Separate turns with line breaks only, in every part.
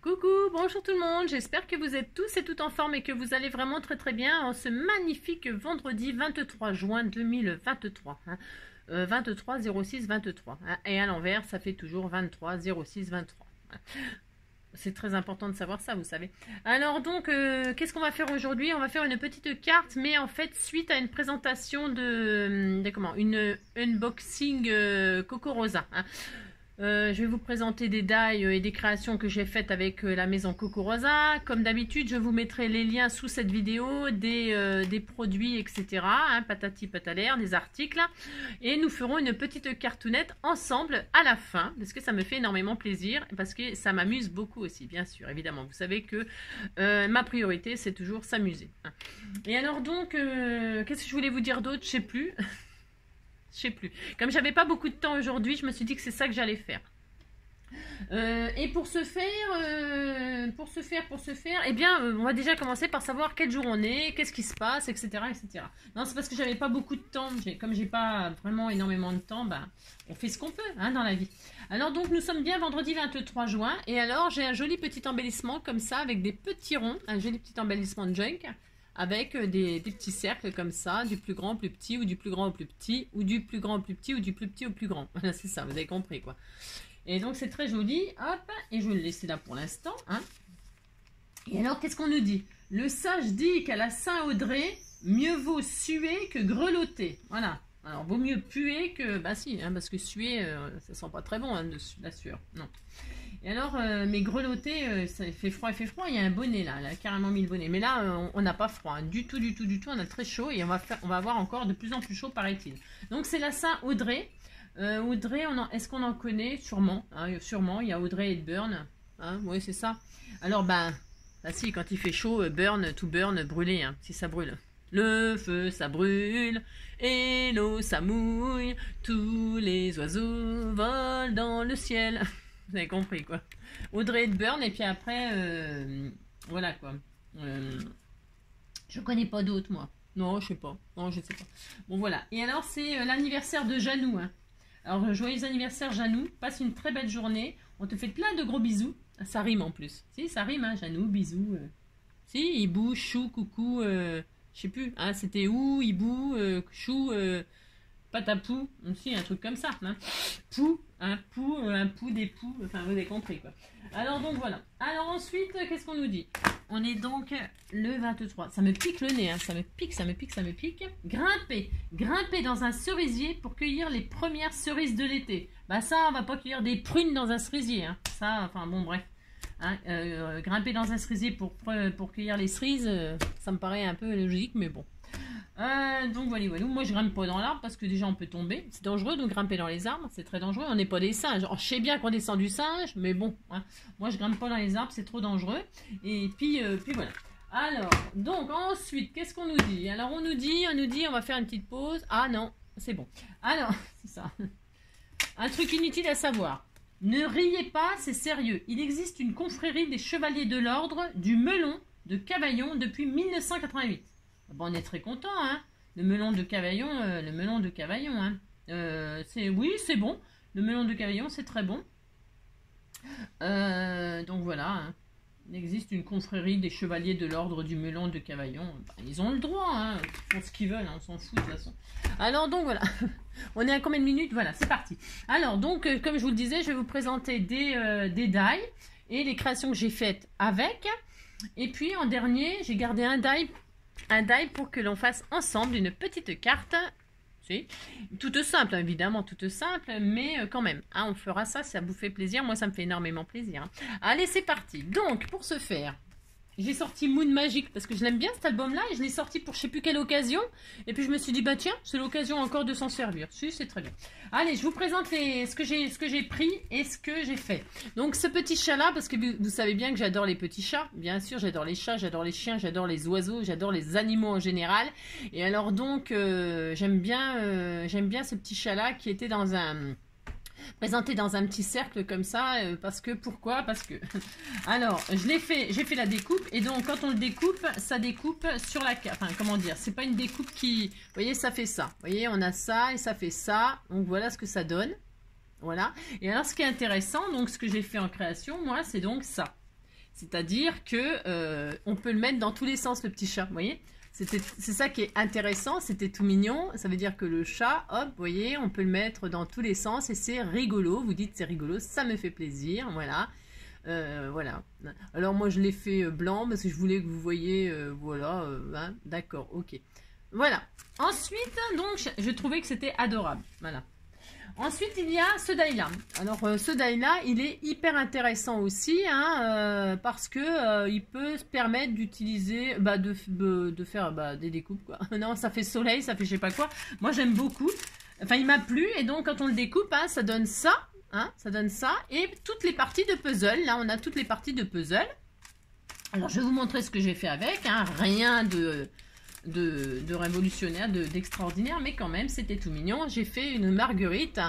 Coucou, bonjour tout le monde, j'espère que vous êtes tous et toutes en forme et que vous allez vraiment très très bien en ce magnifique vendredi 23 juin 2023. Hein. 23 06 23. Et à l'envers, ça fait toujours 23 06 23. C'est très important de savoir ça, vous savez. Alors donc, euh, qu'est-ce qu'on va faire aujourd'hui? On va faire une petite carte, mais en fait, suite à une présentation de, comment? Une unboxing euh, Coco Rosa. Hein. Euh, je vais vous présenter des die et des créations que j'ai faites avec euh, la maison Coco Rosa. Comme d'habitude, je vous mettrai les liens sous cette vidéo des, euh, produits, etc. Hein, patati patalaire, des articles. Et nous ferons une petite cartoonette ensemble à la fin, parce que ça me fait énormément plaisir, parce que ça m'amuse beaucoup aussi, bien sûr, évidemment. Vous savez que ma priorité, c'est toujours s'amuser. Et alors donc, qu'est-ce que je voulais vous dire d'autre? Je sais plus. Je sais plus. Comme j'avais pas beaucoup de temps aujourd'hui, je me suis dit que c'est ça que j'allais faire. Euh, et pour ce faire, euh, pour ce faire, pour ce faire, eh bien, euh, on va déjà commencer par savoir quel jour on est, qu'est-ce qui se passe, etc., etc. Non, c'est parce que j'avais pas beaucoup de temps. Comme j'ai pas vraiment énormément de temps, bah, on fait ce qu'on peut hein, dans la vie. Alors donc, nous sommes bien vendredi 23 juin, et alors j'ai un joli petit embellissement comme ça avec des petits ronds, un joli petit embellissement de junk avec euh, des, petits cercles comme ça, du plus grand au plus petit, ou du plus grand au plus petit, ou du plus grand au plus petit, ou du plus petit au plus grand. Voilà, c'est ça, vous avez compris quoi. Et donc c'est très joli, hop, et je vais le laisser là pour l'instant. Hein. Et alors, qu'est-ce qu'on nous dit? Le sage dit qu'à la Saint-Audrey, mieux vaut suer que grelotter. Voilà. Alors, vaut mieux puer que... Bah si, hein, parce que suer, euh, ça sent pas très bon, hein, la sueur. Non. Et alors, euh, mes grelottés, euh, ça fait froid, il fait froid. Il y a un bonnet là, là, carrément mis le bonnet. Mais là, euh, on n'a pas froid, hein. du tout, du tout, du tout. On a très chaud et on va faire, on va avoir encore de plus en plus chaud, paraît-il. Donc c'est la Saint Audrey. Audrey, est-ce qu'on en connaît? Sûrement, hein, sûrement. Il y a Audrey et Burn. Hein, oui, c'est ça. Alors, ben, bah si, quand il fait chaud, burn, tout burn, brûler, si ça brûle. Le feu, ça brûle, et l'eau, ça mouille, tous les oiseaux volent dans le ciel. Vous avez compris, quoi. Audrey Hepburn, et puis après, euh, voilà, quoi. Euh, je connais pas d'autres, moi. Non, je sais pas. Non, je sais pas. Bon, voilà. Et alors, c'est euh, l'anniversaire de Janou. Hein. Alors, joyeux anniversaire, Janou. Passe une très belle journée. On te fait plein de gros bisous. Ça rime en plus. Si, ça rime, hein, Janou, bisous. Si, hibou, chou, coucou, je sais plus. Hein, C'était où, hibou, chou, patapou, aussi un truc comme ça. Hein. Pou, un pou, un pou, des poux, enfin vous avez compris quoi. Alors donc voilà. Alors ensuite, qu'est-ce qu'on nous dit? On est donc le 23. Ça me pique le nez, hein. ça me pique, ça me pique, ça me pique. Grimper, grimper dans un cerisier pour cueillir les premières cerises de l'été. Bah ça, on va pas cueillir des prunes dans un cerisier. Hein. Ça, enfin bon bref. Hein, euh, grimper dans un cerisier pour, pour cueillir les cerises, euh, ça me paraît un peu logique, mais bon. Euh, donc voilà, moi je grimpe pas dans l'arbre parce que déjà on peut tomber. C'est dangereux de grimper dans les arbres, c'est très dangereux. On n'est pas des singes. je sais bien qu'on descend du singe, mais bon, hein. moi je grimpe pas dans les arbres, c'est trop dangereux. Et puis, euh, puis voilà. Alors, donc ensuite, qu'est-ce qu'on nous dit? Alors on nous dit, on nous dit, on va faire une petite pause. Ah non, c'est bon. Alors, c'est ça. Un truc inutile à savoir. Ne riez pas, c'est sérieux. Il existe une confrérie des chevaliers de l'ordre du melon de Cavaillon depuis 1988. Bon, on est très content, hein. Le melon de Cavaillon, euh, le melon de Cavaillon, hein. Euh, c'est oui, c'est bon. Le melon de Cavaillon, c'est très bon. Euh, donc voilà. Hein. Il existe une confrérie des chevaliers de l'ordre du melon de Cavaillon. Bah, ils ont le droit, hein. Ils font ce qu'ils veulent, hein. on s'en fout de toute façon. Alors donc voilà. on est à combien de minutes? Voilà, c'est parti. Alors donc, comme je vous le disais, je vais vous présenter des, die et les créations que j'ai faites avec. Et puis en dernier, j'ai gardé un die un die pour que l'on fasse ensemble une petite carte. Toute simple, évidemment, toute simple, mais euh, quand même, hein, on fera ça, ça vous fait plaisir. Moi, ça me fait énormément plaisir. Hein. Allez, c'est parti. Donc, pour ce faire, j'ai sorti Moon Magic parce que je l'aime bien cet album-là et je l'ai sorti pour je sais plus quelle occasion. Et puis je me suis dit, bah tiens, c'est l'occasion encore de s'en servir. Si, c'est très bien. Allez, je vous présente ce que j'ai pris et ce que j'ai fait. Donc ce petit chat-là, parce que vous, savez bien que j'adore les petits chats. Bien sûr, j'adore les chats, j'adore les chiens, j'adore les oiseaux, j'adore les animaux en général. Et alors donc, euh, j'aime bien, euh, j'aime bien ce petit chat-là qui était dans un présenté dans un petit cercle comme ça, euh, parce que, pourquoi? Parce que, alors, je l'ai fait, j'ai fait la découpe, et donc, quand on le découpe, ça découpe sur la carte, enfin, comment dire, c'est pas une découpe qui, vous voyez, ça fait ça, vous voyez, on a ça, et ça fait ça, donc voilà ce que ça donne, voilà, et alors, ce qui est intéressant, donc, ce que j'ai fait en création, moi, c'est donc ça, C'est-à-dire que on peut le mettre dans tous les sens, le petit chat, vous voyez c'est ça qui est intéressant, c'était tout mignon. Ça veut dire que le chat, hop, vous voyez, on peut le mettre dans tous les sens et c'est rigolo. Vous dites c'est rigolo, ça me fait plaisir, voilà. Euh, voilà. Alors moi je l'ai fait euh, blanc parce que je voulais que vous voyez, euh, voilà, hein, d'accord, ok. Voilà. Ensuite, donc, je trouvais que c'était adorable, voilà. Ensuite, il y a ce die-là. Alors, euh, ce die-là, il est hyper intéressant aussi, hein, euh, parce que euh, il peut se permettre d'utiliser, bah, de, de, faire bah, des découpes, quoi. non, ça fait soleil, ça fait je sais pas quoi. Moi, j'aime beaucoup. Enfin, il m'a plu, et donc, quand on le découpe, hein, ça donne ça, hein, ça donne ça, et toutes les parties de puzzle. Là, on a toutes les parties de puzzle. Alors, je vais vous montrer ce que j'ai fait avec, hein, rien de de, révolutionnaire, d'extraordinaire, mais quand même, c'était tout mignon. J'ai fait une marguerite.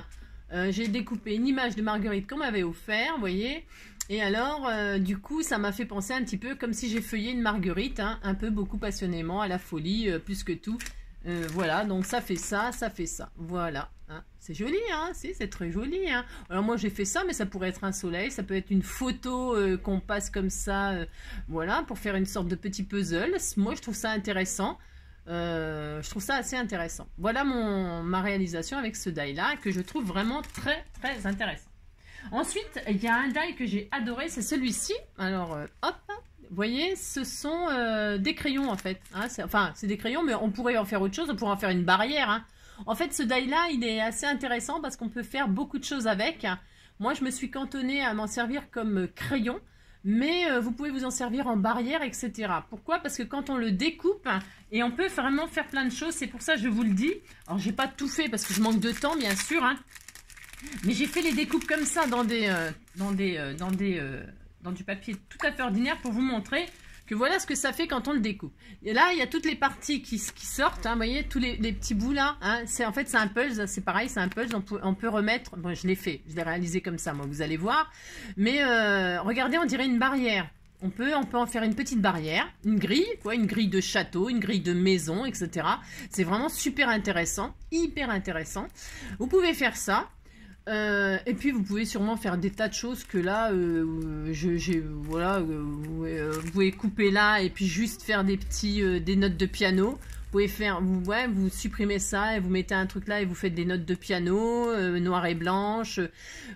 Euh, j'ai découpé une image de marguerite qu'on m'avait offert, vous voyez. Et alors, euh, du coup, ça m'a fait penser un petit peu comme si j'ai feuillé une marguerite, hein, un peu beaucoup passionnément, à la folie, euh, plus que tout. Voilà, donc ça fait ça, ça fait ça. Voilà. Hein. C'est joli, hein Si, c'est très joli. Hein Alors moi, j'ai fait ça, mais ça pourrait être un soleil, ça peut être une photo qu'on passe comme ça, voilà, pour faire une sorte de petit puzzle. Moi, je trouve ça intéressant. Euh, je trouve ça assez intéressant. Voilà mon, ma réalisation avec ce die-là, que je trouve vraiment très, très intéressant. Ensuite, il y a un die que j'ai adoré, c'est celui-ci. Alors, euh, hop, vous voyez, ce sont euh, des crayons, en fait. Hein, enfin, c'est des crayons, mais on pourrait en faire autre chose, on pourrait en faire une barrière. Hein. En fait, ce die-là, il est assez intéressant parce qu'on peut faire beaucoup de choses avec. Moi, je me suis cantonnée à m'en servir comme crayon mais euh, vous pouvez vous en servir en barrière, etc. Pourquoi? Parce que quand on le découpe, et on peut vraiment faire plein de choses, c'est pour ça que je vous le dis. Alors, j'ai pas tout fait parce que je manque de temps, bien sûr, hein. mais j'ai fait les découpes comme ça dans des, euh, dans du papier tout à fait ordinaire pour vous montrer que voilà ce que ça fait quand on le découpe. Et là, il y a toutes les parties qui, sortent, hein, vous voyez, tous les, petits bouts là, hein, c'est en fait c'est un puzzle, c'est pareil, c'est un puzzle, on peut, remettre, bon je l'ai fait, je l'ai réalisé comme ça, moi vous allez voir, mais euh, regardez, on dirait une barrière. On peut, on peut en faire une petite barrière, une grille, quoi, une grille de château, une grille de maison, etc. C'est vraiment super intéressant, hyper intéressant. Vous pouvez faire ça. Euh, et puis vous pouvez sûrement faire des tas de choses que là, euh, je, voilà, euh, vous, pouvez couper là et puis juste faire des petits, des notes de piano. Vous pouvez faire, vous, ouais, vous supprimez ça et vous mettez un truc là et vous faites des notes de piano, noir et blanche.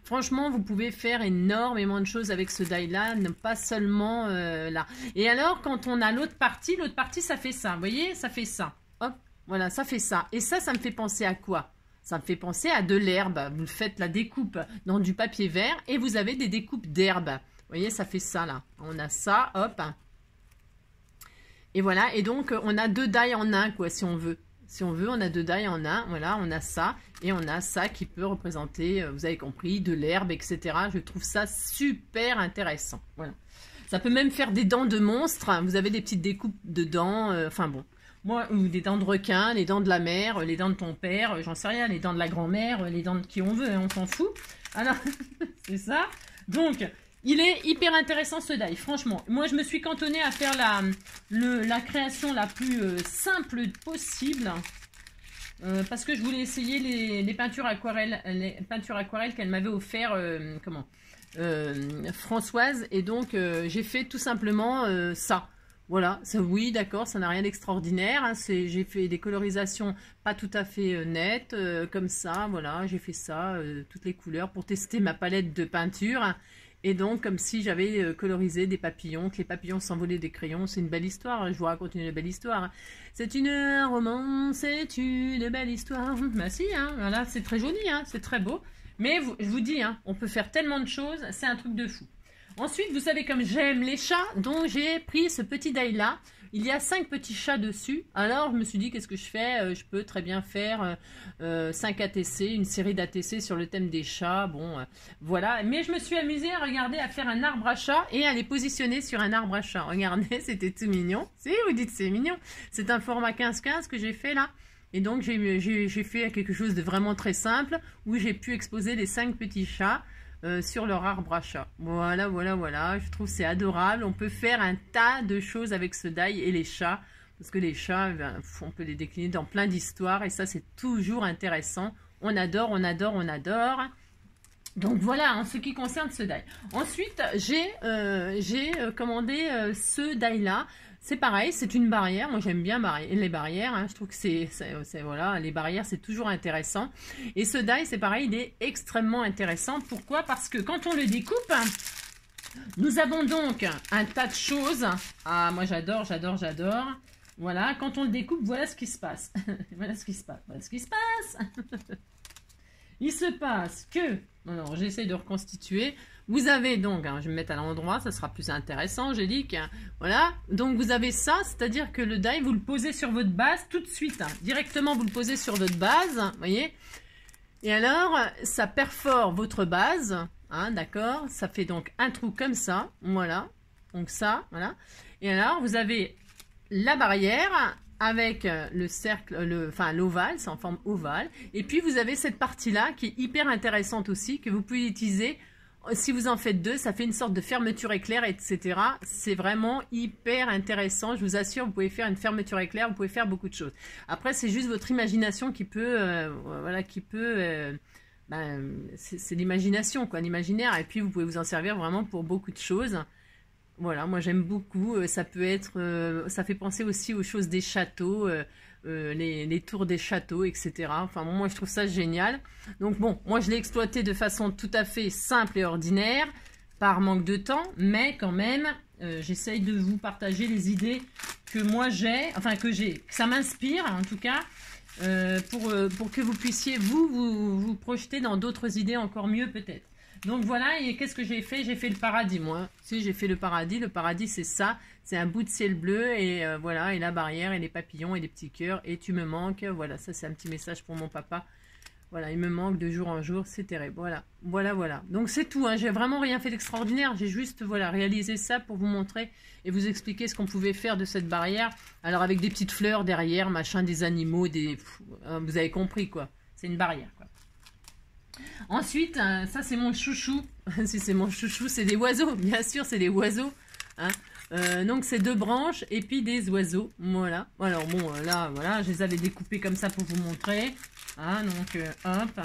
Franchement, vous pouvez faire énormément de choses avec ce die là, pas seulement là. Et alors, quand on a l'autre partie, l'autre partie, ça fait ça. Vous voyez, ça fait ça. Hop, voilà, ça fait ça. Et ça, ça me fait penser à quoi? Ça me fait penser à de l'herbe. Vous faites la découpe dans du papier vert et vous avez des découpes d'herbe. Vous voyez, ça fait ça là. On a ça, hop. Et voilà, et donc on a deux die en un, quoi, si on veut. Si on veut, on a deux die en un. Voilà, on a ça. Et on a ça qui peut représenter, euh, vous avez compris, de l'herbe, etc. Je trouve ça super intéressant. Voilà. Ça peut même faire des dents de monstres. Vous avez des petites découpes de dents. Euh, enfin bon, moi, ou des dents de requin, les dents de la mère, les dents de ton père, j'en sais rien, les dents de la grand-mère, les dents de qui on veut, hein, on s'en fout. Alors, c'est ça. Donc, il est hyper intéressant ce die, franchement. Moi, je me suis cantonnée à faire la, la création la plus euh, simple possible. Euh, parce que je voulais essayer les, peintures aquarelles, les peintures aquarelles qu'elle m'avait offert, euh, comment, Françoise. Et donc, j'ai fait tout simplement ça. Voilà, oui, d'accord, ça n'a rien d'extraordinaire. Hein, j'ai fait des colorisations pas tout à fait euh, nettes, euh, comme ça, voilà, j'ai fait ça, euh, toutes les couleurs, pour tester ma palette de peinture. Et donc, comme si j'avais colorisé des papillons, que les papillons s'envolaient des crayons. C'est une belle histoire, hein, je vous raconte une belle histoire. C'est une romance, c'est une belle histoire. Bah si, hein, voilà, c'est très joli, c'est très beau. Mais je vous dis, on peut faire tellement de choses, c'est un truc de fou. Ensuite, vous savez comme j'aime les chats, donc j'ai pris ce petit die là. Il y a cinq petits chats dessus. Alors, je me suis dit, qu'est-ce que je fais? Euh, Je peux très bien faire euh, 5 euh, ATC, une série d'ATC sur le thème des chats. Bon, euh, voilà. Mais je me suis amusée à regarder, à faire un arbre à chat et à les positionner sur un arbre à chat. Regardez, c'était tout mignon. Si, vous dites c'est mignon. C'est un format 15-15 que j'ai fait là. Et donc, j'ai fait quelque chose de vraiment très simple où j'ai pu exposer les cinq petits chats. Euh, sur leur arbre à chat. Voilà, voilà, voilà. Je trouve c'est adorable. On peut faire un tas de choses avec ce die et les chats. Parce que les chats, ben, on peut les décliner dans plein d'histoires. Et ça, c'est toujours intéressant. On adore, on adore, on adore. Donc voilà, en ce qui concerne ce die. Ensuite, j'ai euh, euh, commandé ce die-là. C'est pareil, c'est une barrière. Moi, j'aime bien les barrières. Hein. Je trouve que c'est, voilà, les barrières, c'est toujours intéressant. Et ce die, c'est pareil, il est extrêmement intéressant. Pourquoi? Parce que quand on le découpe, nous avons donc un tas de choses. Ah, moi, j'adore, j'adore, j'adore. Voilà, quand on le découpe, voilà ce qui se passe. voilà ce qui se passe. Voilà ce qui se passe. Il se passe que, alors j'essaie de reconstituer, vous avez donc, hein, je vais me mettre à l'endroit, ça sera plus intéressant, j'ai dit que, voilà, donc vous avez ça, c'est-à-dire que le die, vous le posez sur votre base tout de suite, hein. directement vous le posez sur votre base, vous voyez, et alors, ça perfore votre base, hein, d'accord, ça fait donc un trou comme ça, voilà, donc ça, voilà, et alors vous avez la barrière avec le cercle, le, enfin l'ovale, c'est en forme ovale. Et puis vous avez cette partie-là qui est hyper intéressante aussi, que vous pouvez utiliser. Si vous en faites deux, ça fait une sorte de fermeture éclair, etc. C'est vraiment hyper intéressant. Je vous assure, vous pouvez faire une fermeture éclair, vous pouvez faire beaucoup de choses. Après, c'est juste votre imagination qui peut, euh, voilà, qui peut, euh, ben, c'est l'imagination, quoi, l'imaginaire. Et puis, vous pouvez vous en servir vraiment pour beaucoup de choses. Voilà, moi j'aime beaucoup. Euh, ça peut être, ça fait penser aussi aux choses des châteaux, euh, les, tours des châteaux, etc. Enfin, moi je trouve ça génial. Donc bon, moi je l'ai exploité de façon tout à fait simple et ordinaire, par manque de temps, mais quand même, j'essaye de vous partager les idées que moi j'ai, enfin que j'ai, que ça m'inspire en tout cas, pour, pour que vous puissiez vous, vous, vous projeter dans d'autres idées encore mieux peut-être. Donc voilà, et qu'est-ce que j'ai fait? J'ai fait le paradis, moi. Si, j'ai fait le paradis. Le paradis, c'est ça. C'est un bout de ciel bleu, et euh, voilà, et la barrière, et les papillons, et les petits cœurs, et tu me manques. Voilà, ça, c'est un petit message pour mon papa. Voilà, il me manque de jour en jour, c'est terrible. Voilà, voilà, voilà. Donc c'est tout, hein. j'ai vraiment rien fait d'extraordinaire. J'ai juste, voilà, réalisé ça pour vous montrer et vous expliquer ce qu'on pouvait faire de cette barrière. Alors avec des petites fleurs derrière, machin, des animaux, des... Hein, vous avez compris, quoi. C'est une barrière, quoi. Ensuite, euh, ça c'est mon chouchou. si c'est mon chouchou, c'est des oiseaux. Bien sûr, c'est des oiseaux. Hein. Euh, donc c'est deux branches et puis des oiseaux. Voilà. Alors bon, euh, là, voilà, je les avais découpés comme ça pour vous montrer. Hein, donc hop.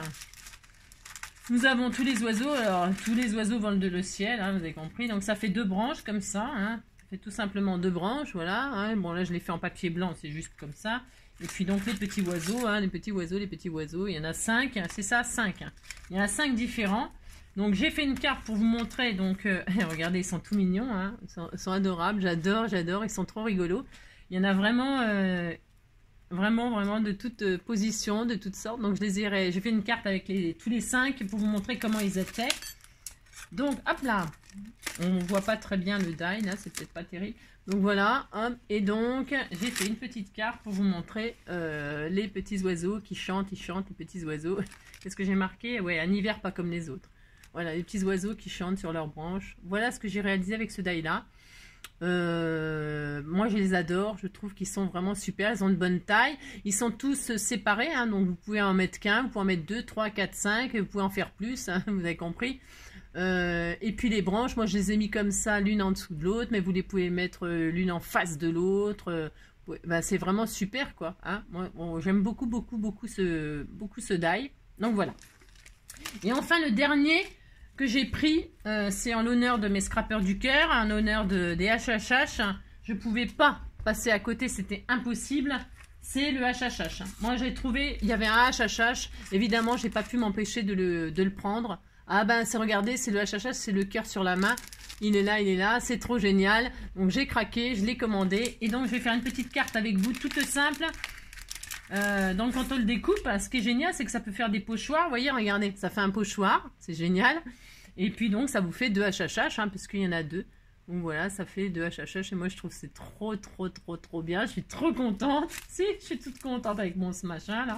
Nous avons tous les oiseaux. Alors tous les oiseaux volent de le ciel, hein, vous avez compris. Donc ça fait deux branches comme ça. Ça fait tout simplement deux branches, voilà. Bon là je l'ai fait en papier blanc, c'est juste comme ça. Et puis donc les petits oiseaux, hein, les petits oiseaux, les petits oiseaux, il y en a cinq, c'est ça, cinq. Hein. Il y en a cinq différents. Donc j'ai fait une carte pour vous montrer, donc euh, regardez, ils sont tout mignons, hein. ils, sont, adorables, j'adore, j'adore, ils sont trop rigolos. Il y en a vraiment, euh, vraiment, vraiment de toutes euh, positions, de toutes sortes. Donc je les ai, j'ai fait une carte avec tous les cinq pour vous montrer comment ils étaient. Donc hop là, on voit pas très bien le die, là, c'est peut-être pas terrible. Donc voilà, et donc j'ai fait une petite carte pour vous montrer les petits oiseaux qui chantent, ils chantent, les petits oiseaux. Qu'est-ce que j'ai marqué? Ouais, un hiver pas comme les autres. Voilà, les petits oiseaux qui chantent sur leurs branches. Voilà ce que j'ai réalisé avec ce die-là. Euh, moi, je les adore. Je trouve qu'ils sont vraiment super. Ils ont une bonne taille. Ils sont tous séparés. Hein, donc, vous pouvez en mettre qu'un. Vous pouvez en mettre deux, trois, quatre, cinq. Vous pouvez en faire plus. Hein, vous avez compris. Euh, et puis les branches, moi je les ai mis comme ça, l'une en dessous de l'autre, mais vous les pouvez mettre euh, l'une en face de l'autre. Bah, c'est vraiment super quoi. Hein. moi, j'aime beaucoup, beaucoup, beaucoup ce, beaucoup ce die. Donc voilà. Et enfin le dernier que j'ai pris, c'est en l'honneur de mes scrappers du cœur, en l'honneur de, des HHH. Je pouvais pas passer à côté, c'était impossible. C'est le HHH. Moi j'ai trouvé, il y avait un HHH. Évidemment, j'ai pas pu m'empêcher de le, de le prendre. Ah ben, c'est regardez, c'est le HHH, c'est le cœur sur la main. Il est là, il est là, c'est trop génial. Donc j'ai craqué, je l'ai commandé. Et donc je vais faire une petite carte avec vous, toute simple. Euh, donc quand on le découpe, ce qui est génial, c'est que ça peut faire des pochoirs. Vous voyez, regardez, ça fait un pochoir, c'est génial. Et puis donc ça vous fait deux HHH, hein, parce qu'il y en a deux. Donc voilà, ça fait deux HHH et moi je trouve c'est trop trop trop trop bien. Je suis trop contente. Si, je suis toute contente avec mon ce machin là.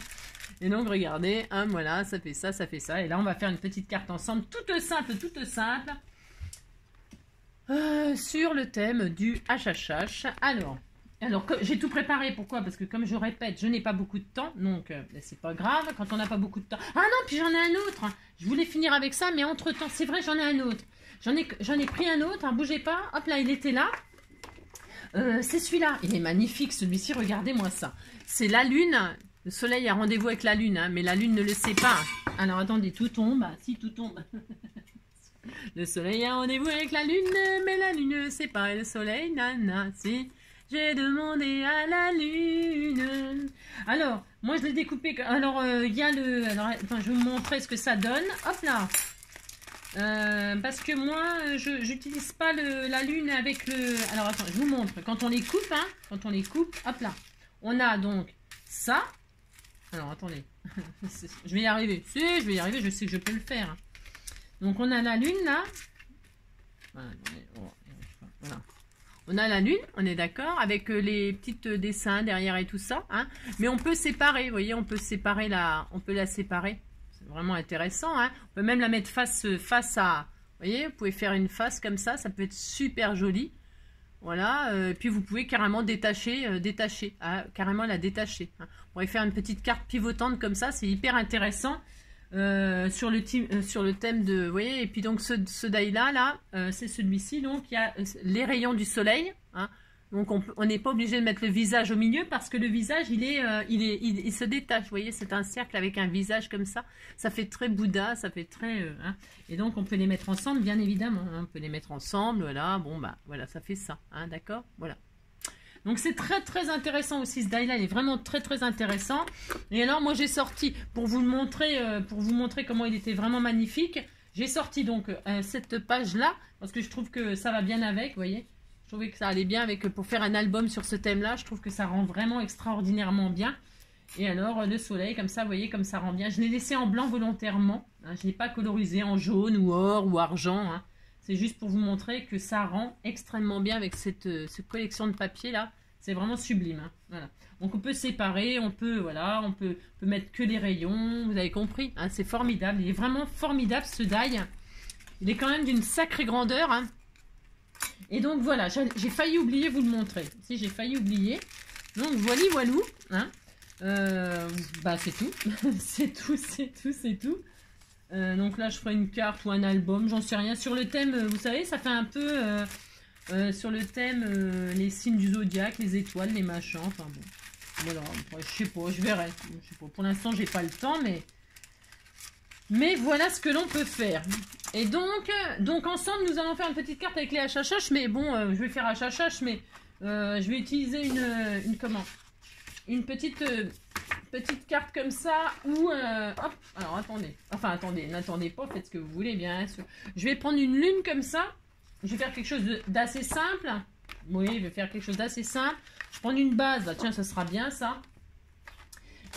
Et donc regardez, hein, voilà, ça fait ça, ça fait ça. Et là on va faire une petite carte ensemble, toute simple, toute simple. Euh, sur le thème du HHH. Alors, alors j'ai tout préparé, pourquoi? Parce que comme je répète, je n'ai pas beaucoup de temps, donc euh, ben, c'est pas grave quand on n'a pas beaucoup de temps. Ah non, puis j'en ai un autre. Je voulais finir avec ça, mais entre temps, c'est vrai, j'en ai un autre. J'en ai, pris un autre, hein, bougez pas. Hop là, il était là. Euh, c'est celui-là. Il est magnifique, celui-ci. Regardez-moi ça. C'est la lune. Le soleil a rendez-vous avec la lune, hein, mais la lune ne le sait pas. Alors attendez, tout tombe. Ah, si tout tombe. le soleil a rendez-vous avec la lune, mais la lune c'est pas le soleil, nana. Si j'ai demandé à la lune. Alors, moi je l'ai découpé. Alors, euh, il y a le. Alors, attends, je vais vous montrer ce que ça donne. Hop là. Euh, parce que moi, je n'utilise pas la lune avec le... Alors, attends, je vous montre. Quand on les coupe, hein, quand on les coupe, hop là. On a donc ça. Alors, attendez. je vais y arriver. Si, je vais y arriver, je sais que je peux le faire. Donc, on a la lune, là. On a la lune, on est d'accord, avec euh, les petites dessins derrière et tout ça. Hein. Mais on peut séparer, vous voyez, on peut séparer la... On peut la séparer vraiment intéressant. Hein. On peut même la mettre face, face à... Vous voyez, vous pouvez faire une face comme ça, ça peut être super joli. Voilà, euh, puis vous pouvez carrément détacher, euh, détacher, hein, carrément la détacher. Hein. On pourrait faire une petite carte pivotante comme ça, c'est hyper intéressant. Euh, sur, le sur le thème de, vous voyez, et puis donc ce, ce die là, là c'est celui-ci, donc il y a les rayons du soleil, hein, donc on n'est pas obligé de mettre le visage au milieu parce que le visage, il, est, euh, il, est, il, se détache. Vous voyez, c'est un cercle avec un visage comme ça. Ça fait très Bouddha, ça fait très... Euh, hein. Et donc on peut les mettre ensemble, bien évidemment. Hein. On peut les mettre ensemble, voilà. Bon, bah voilà, ça fait ça. D'accord Voilà. Donc c'est très très intéressant aussi ce die là, il est vraiment très très intéressant. Et alors moi j'ai sorti, pour vous le montrer, euh, pour vous montrer comment il était vraiment magnifique, j'ai sorti donc cette page là, parce que je trouve que ça va bien avec, vous voyez. Je trouvais que ça allait bien avec pour faire un album sur ce thème-là. Je trouve que ça rend vraiment extraordinairement bien. Et alors, le soleil, comme ça, vous voyez, comme ça rend bien. Je l'ai laissé en blanc volontairement. Hein. je n'ai pas colorisé en jaune ou or ou argent. Hein. C'est juste pour vous montrer que ça rend extrêmement bien avec cette, euh, collection de papier là. C'est vraiment sublime. Hein. Voilà. Donc on peut séparer, on peut voilà, on peut, peut mettre que les rayons. Vous avez compris C'est formidable. Il est vraiment formidable ce die. Il est quand même d'une sacrée grandeur. Et donc voilà, j'ai failli oublier vous le montrer. Si j'ai failli oublier. Donc voilà, voilou. Hein. Euh, bah c'est tout. c'est tout, c'est tout, c'est tout. Euh, donc là, je ferai une carte ou un album, j'en sais rien. Sur le thème, vous savez, ça fait un peu euh, sur le thème les signes du zodiaque, les étoiles, les machins. Enfin bon. Voilà, je sais pas, je verrai. Pour l'instant, j'ai pas le temps, mais mais voilà ce que l'on peut faire. Et donc, donc ensemble, nous allons faire une petite carte avec les HHH. Mais bon, euh, je vais faire HHH, mais euh, je vais utiliser une, une comment? Une petite, euh, petite carte comme ça. Ou, hop, alors attendez. Enfin, attendez, n'attendez pas, faites ce que vous voulez, bien sûr. Je vais prendre une lune comme ça. Je vais faire quelque chose d'assez simple. Oui, je vais faire quelque chose d'assez simple. Je prends une base. Bah, tiens, ça sera bien, ça.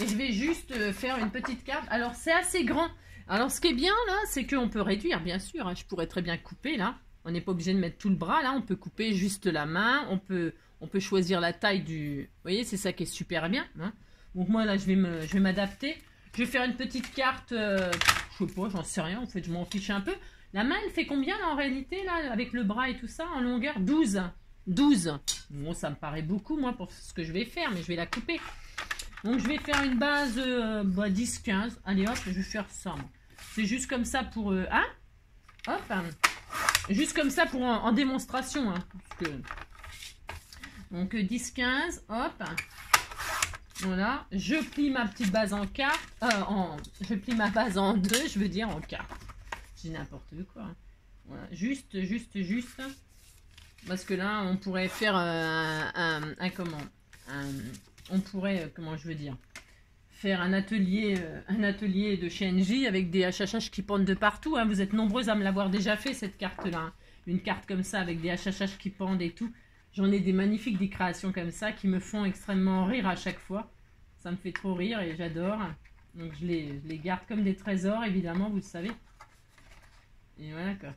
Et je vais juste faire une petite carte. Alors, c'est assez grand. Alors, ce qui est bien, là, c'est qu'on peut réduire, bien sûr. Hein. je pourrais très bien couper, là. On n'est pas obligé de mettre tout le bras, là. On peut couper juste la main. On peut, on peut choisir la taille du... Vous voyez, c'est ça qui est super bien. Hein. Donc, moi, là, je vais m'adapter. Je vais faire une petite carte... Euh, je sais pas, j'en sais rien. En fait, je m'en fiche un peu. La main, elle fait combien, là, en réalité, là, avec le bras et tout ça, en longueur? 12. 12. Bon, ça me paraît beaucoup, moi, pour ce que je vais faire, mais je vais la couper. Donc je vais faire une base 10-15. Euh, bah, Allez hop, je vais faire ça. C'est juste comme ça pour... Euh, hein? Hop. Hein. Juste comme ça pour en, démonstration. Hein, donc 10-15. Hop. Voilà. Je plie ma petite base en carte. Euh, en, je plie ma base en deux, je veux dire en carte. J'ai n'importe quoi. Juste, juste, juste. Parce que là, on pourrait faire un, un comment un, on pourrait, euh, comment je veux dire, faire un atelier, euh, un atelier de chez NJ avec des HHH qui pendent de partout. Hein. Vous êtes nombreux à me l'avoir déjà fait, cette carte-là. Hein. Une carte comme ça avec des HHH qui pendent et tout. J'en ai des magnifiques, des créations comme ça qui me font extrêmement rire à chaque fois. Ça me fait trop rire et j'adore. Donc je les, garde comme des trésors, évidemment, vous le savez. Et voilà quoi.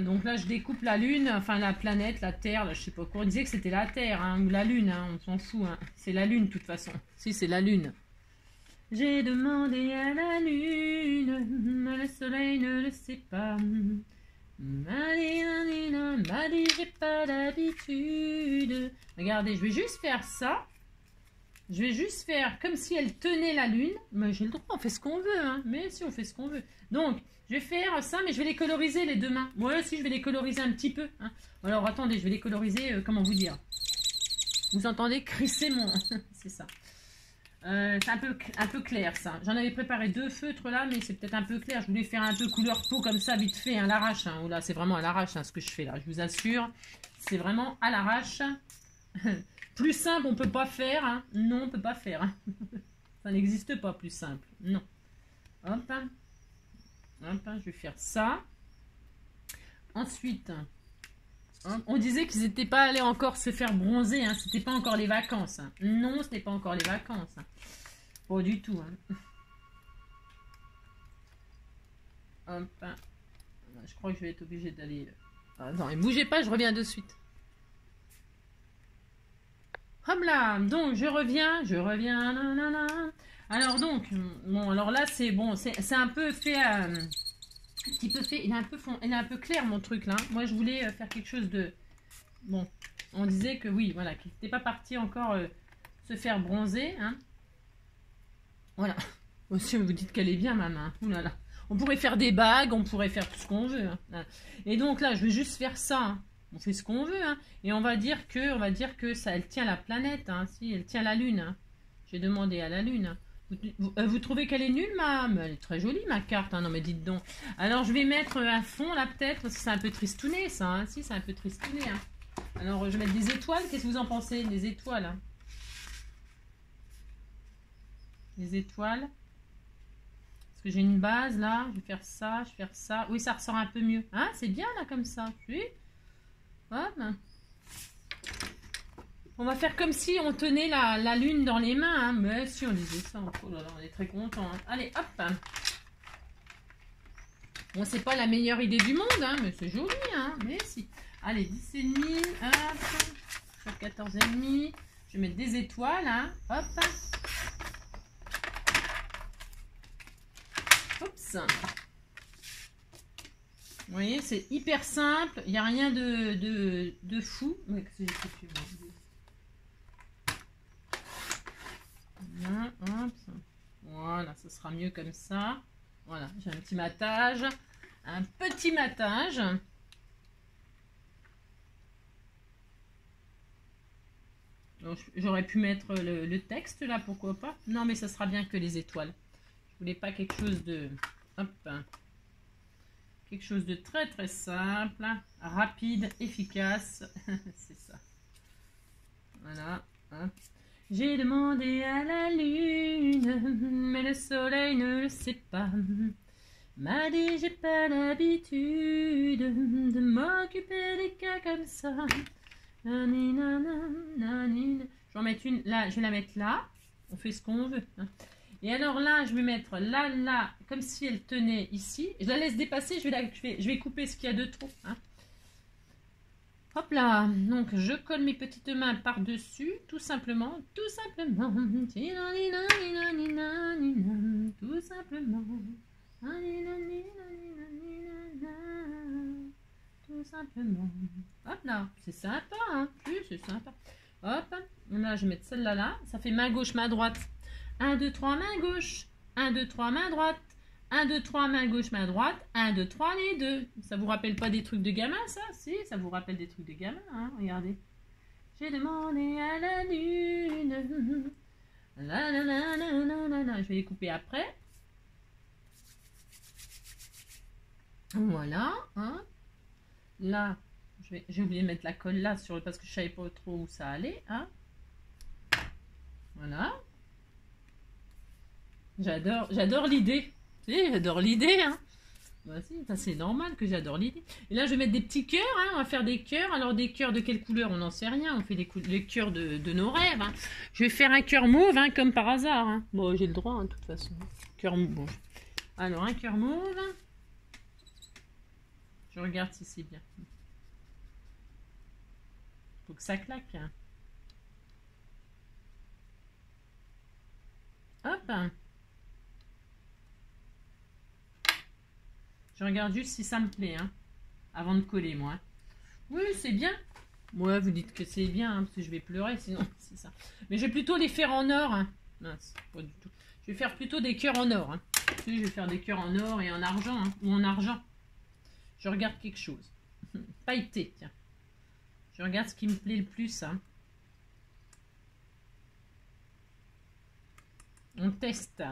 donc là, je découpe la Lune, enfin la planète, la Terre, je sais pas quoi. On disait que c'était la Terre, hein, ou la Lune, hein, on s'en fout. Hein. C'est la Lune, de toute façon. Si, c'est la Lune. J'ai demandé à la Lune, mais le Soleil ne le sait pas. Dit, j'ai pas d'habitude. Regardez, je vais juste faire ça. Je vais juste faire comme si elle tenait la Lune. Mais j'ai le droit, on fait ce qu'on veut. Hein. Mais si, on fait ce qu'on veut. Donc, je vais faire ça, mais je vais les coloriser les deux mains. Moi aussi, je vais les coloriser un petit peu. Hein. Alors, attendez, je vais les coloriser, euh, comment vous dire? Vous entendez crisser mon... C'est ça. Euh, c'est un peu, clair ça. J'en avais préparé deux feutres là, mais c'est peut-être un peu clair. Je voulais faire un peu couleur peau comme ça, vite fait, à l'arrache. Hein. C'est vraiment à l'arrache hein, ce que je fais là, je vous assure. C'est vraiment à l'arrache. plus simple, on peut pas faire. Hein. Non, on peut pas faire. ça n'existe pas plus simple. Non. Hop. Hop, je vais faire ça. Ensuite, on disait qu'ils n'étaient pas allés encore se faire bronzer. Hein. C'était pas encore les vacances. Hein. Non, ce n'est pas encore les vacances. Hein. Pas du tout. Hop. Je crois que je vais être obligée d'aller... Euh, attends, ne bougez pas, je reviens de suite. Hop là, donc je reviens, je reviens. Alors donc, bon, alors là c'est bon, c'est un peu fait... Euh, petit peu fait. Il est un peu, fond, il est un peu clair mon truc là. Moi je voulais euh, faire quelque chose de... Bon, on disait que oui, voilà, qu'il n'était pas parti encore euh, se faire bronzer. Hein. Voilà. Aussi, vous dites qu'elle est bien ma main. On pourrait faire des bagues, on pourrait faire tout ce qu'on veut. Hein. Et donc là, je vais juste faire ça. Hein. On fait ce qu'on veut. Hein. Et on va dire que, on va dire que ça, elle tient la planète. Si, elle tient la lune. J'ai demandé à la lune. Euh, vous, trouvez qu'elle est nulle, ma... Elle est très jolie, ma carte. Hein. Non, mais dites donc. Alors, je vais mettre un fond, là, peut-être, c'est un peu tristouné, ça. Hein. Si, c'est un peu tristouné. Hein. Alors, je vais mettre des étoiles. Qu'est-ce que vous en pensez Des étoiles. Des étoiles. Parce que j'ai une base, là. Je vais faire ça, je vais faire ça. Oui, ça ressort un peu mieux. Hein C'est bien, là, comme ça. Oui Hop on va faire comme si on tenait la, lune dans les mains. Hein. Mais si on disait ça, oh on est très content. Hein. Allez, hop. Bon, c'est pas la meilleure idée du monde, hein, mais c'est joli. Hein. Mais si. Allez, 10 et demi. Hop. Sur 14 et demi. Je vais mettre des étoiles. Hein. Hop. Oups. Vous voyez, c'est hyper simple. Il n'y a rien de fou. Voilà, ça sera mieux comme ça. Voilà, j'ai un petit matage. Un petit matage. J'aurais pu mettre le, texte là, pourquoi pas. Non, mais ça sera bien que les étoiles. Je voulais pas quelque chose de... Hop. Quelque chose de très très simple, rapide, efficace. C'est ça. Voilà. J'ai demandé à la lune, mais le soleil ne le sait pas. M'a dit j'ai pas l'habitude de m'occuper des cas comme ça. Une là, je vais la mettre là. On fait ce qu'on veut. Hein. Et alors là, je vais mettre là, là, comme si elle tenait ici. Je la laisse dépasser, je vais, la, je je vais couper ce qu'il y a de trop. Hein. Hop là, donc je colle mes petites mains par-dessus, tout simplement, tout simplement, tout simplement, tout simplement. Hop là, c'est sympa, hein, c'est sympa. Hop, là je vais mettre celle-là là, ça fait main gauche, main droite. 1, 2, 3, main gauche, 1, 2, 3, main droite. 1, 2, 3, main gauche, main droite. 1, 2, 3, les deux. Ça vous rappelle pas des trucs de gamin, ça? Si, ça vous rappelle des trucs de gamin, hein Regardez. J'ai demandé à la lune. Je vais les couper après. Voilà. Hein. Là, j'ai oublié de mettre la colle là sur, parce que je savais pas trop où ça allait. Hein. Voilà. J'adore, j'adore j'adore l'idée, hein. Bah, c'est normal que j'adore l'idée. Et là, je vais mettre des petits cœurs, hein. on va faire des cœurs. Alors, des cœurs de quelle couleur? On n'en sait rien. On fait des les cœurs de, nos rêves. Hein. Je vais faire un cœur mauve, hein, comme par hasard. Bon, j'ai le droit, de toute façon. Cœur mauve. Alors, un cœur mauve. Je regarde si c'est bien. Faut que ça claque. Hop. Je regarde juste si ça me plaît, hein, avant de coller, moi. Oui, c'est bien. Moi, vous dites que c'est bien, hein, parce que je vais pleurer, sinon, c'est ça. Mais je vais plutôt les faire en or. Hein. Pas du tout. Je vais faire plutôt des cœurs en or. Hein. je vais faire des cœurs en or et en argent, hein, ou en argent. Je regarde quelque chose. Pailleté, tiens. Je regarde ce qui me plaît le plus, hein. On teste.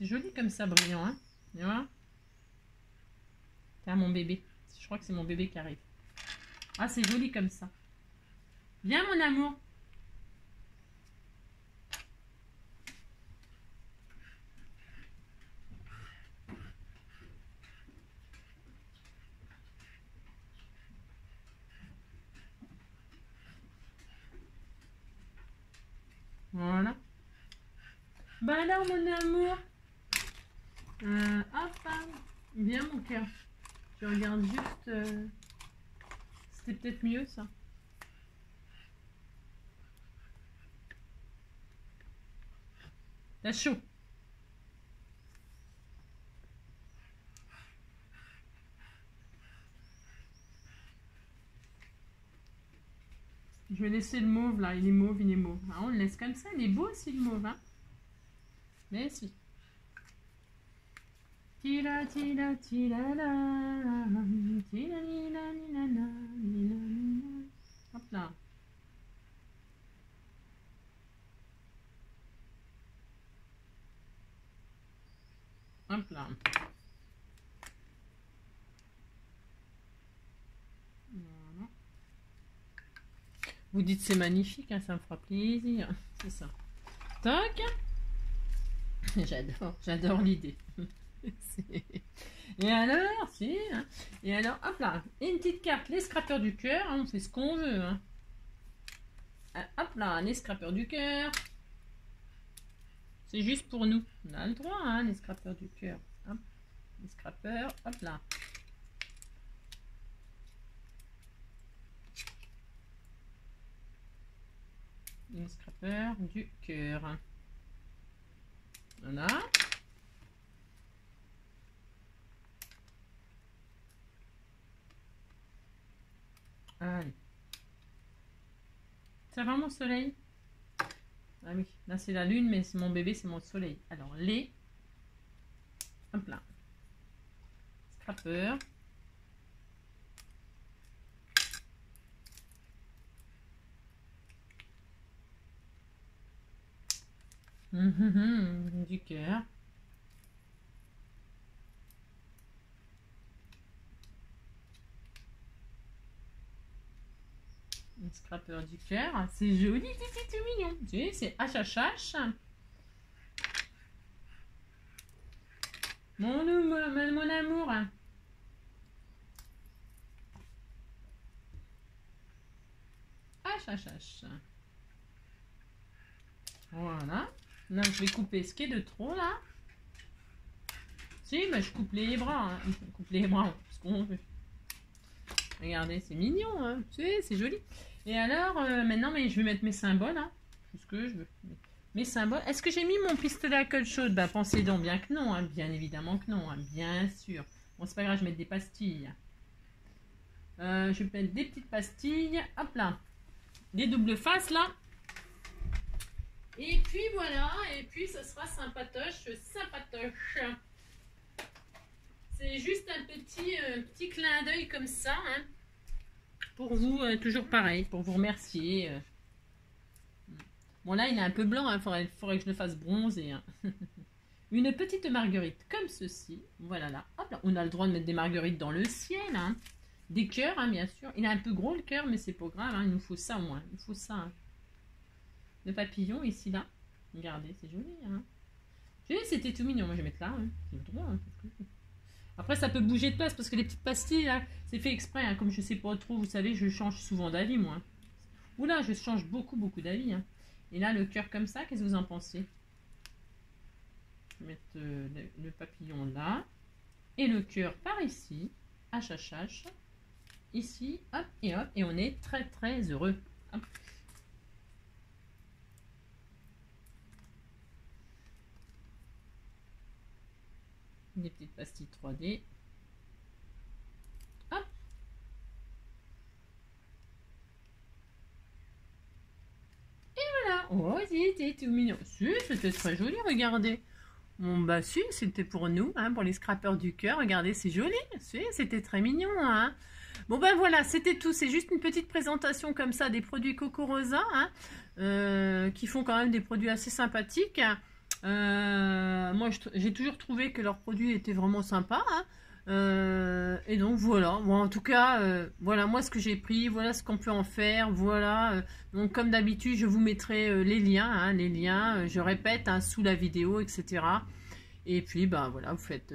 C'est joli comme ça, brillant, hein Tu vois? Mon bébé. Je crois que c'est mon bébé qui arrive. Ah, c'est joli comme ça. Viens, mon amour. Voilà. Bah alors, mon amour. Euh, hop, hein. viens, mon cœur. Je regarde juste. Euh, c'était peut-être mieux, ça. T'as chaud. Je vais laisser le mauve là, il est mauve, il est mauve. Ah, on le laisse comme ça, il est beau aussi le mauve. Hein Mais si. Tira, tira, tira, la, tira, la, la, la, Hop là. Hop là. Vous dites c'est magnifique, hein, ça me fera plaisir. C'est ça. Toc. J'adore, j'adore l'idée. Et alors, si, hein. et alors, hop là, une petite carte, les scrapeurs du cœur, hein, on fait ce qu'on veut. Hein. Ah, hop là, les scrapeurs du cœur. C'est juste pour nous. On a le droit, hein, les scrapeurs du cœur. Les scrapeurs, hop là. Les scrapeurs du cœur. Voilà. Allez. C'est vraiment mon soleil? Ah oui, là c'est la lune, mais c'est mon bébé, c'est mon soleil. Alors, les... Hop là. Scrapper. Hum, hum, hum, du cœur. Scrapper du cœur. C'est joli, c'est tout mignon. Tu sais, c'est HHH. Mon, mon, mon amour. HHH. Voilà. Là, je vais couper ce qui est de trop, là. Si, mais je coupe les bras. Hein. Coupe les bras, ce qu'on. Regardez, c'est mignon, hein. c'est joli. Et alors, euh, maintenant, mais je vais mettre mes symboles, hein. ce que je veux. Mes symboles. Est-ce que j'ai mis mon pistolet à colle chaude? Bah, pensez donc bien que non, hein. bien évidemment que non, hein. bien sûr. Bon, c'est pas grave, je vais mettre des pastilles. Euh, je vais mettre des petites pastilles. Hop là. Des doubles faces, là. Et puis voilà, et puis ce sera sympatoche, sympatoche. C'est juste un petit, euh, petit clin d'œil comme ça, hein pour vous, euh, toujours pareil, pour vous remercier. Euh. Bon, là, il est un peu blanc, il hein, faudrait, faudrait, que je le fasse bronzer. Hein. Une petite marguerite comme ceci. Voilà, là. Hop, là. On a le droit de mettre des marguerites dans le ciel. Hein. Des cœurs, bien sûr. Il a un peu gros le cœur, mais c'est pas grave. Il nous faut ça au moins. Il faut ça. Le papillon, ici, là. Regardez, c'est joli. Hein. C'était tout mignon. Moi, je vais mettre là. C'est le droit. Après, ça peut bouger de place parce que les petites pastilles, là, c'est fait exprès. Hein. Comme je sais pas trop, vous savez, je change souvent d'avis, moi. Oula, je change beaucoup, beaucoup d'avis. Hein. Et là, le cœur comme ça, qu'est-ce que vous en pensez? Je vais mettre euh, le, papillon là. Et le cœur par ici. HHH. Ici, hop, et hop. Et on est très, très heureux. Des petites pastilles 3D. Hop. Et voilà. Oh, c'était tout mignon. Si, c'était très joli, regardez. Bon, bah c'était pour nous, hein, pour les scrappers du cœur. Regardez, c'est joli. Si, c'était très mignon, hein. Bon ben voilà, c'était tout. C'est juste une petite présentation comme ça des produits Coco Rosa, hein, qui font quand même des produits assez sympathiques. Moi, j'ai toujours trouvé que leurs produits étaient vraiment sympas. Hein. Euh, et donc voilà, en tout cas, euh, voilà moi ce que j'ai pris, voilà ce qu'on peut en faire, voilà. Euh, donc comme d'habitude, je vous mettrai les liens, hein, les liens, je répète, hein, sous la vidéo, etc. Et puis, bah voilà, vous faites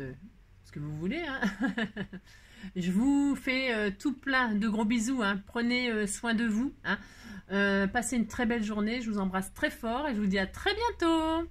ce que vous voulez. Je vous fais tout plein de gros bisous, prenez soin de vous. passez une très belle journée, je vous embrasse très fort et je vous dis à très bientôt